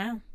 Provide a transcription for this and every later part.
Wow.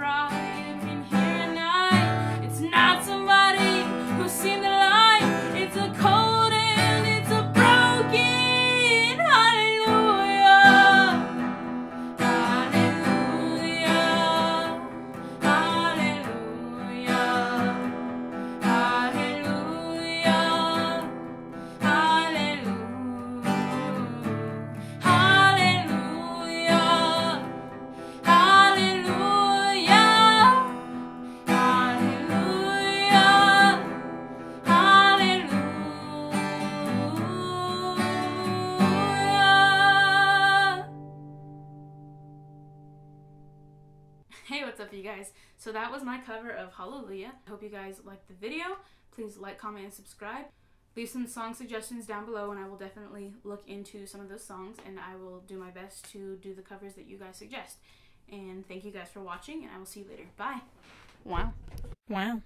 cry. you guys. So that was my cover of Hallelujah. I Hope you guys liked the video. Please like, comment, and subscribe. Leave some song suggestions down below and I will definitely look into some of those songs and I will do my best to do the covers that you guys suggest. And thank you guys for watching and I will see you later. Bye. Wow. Wow.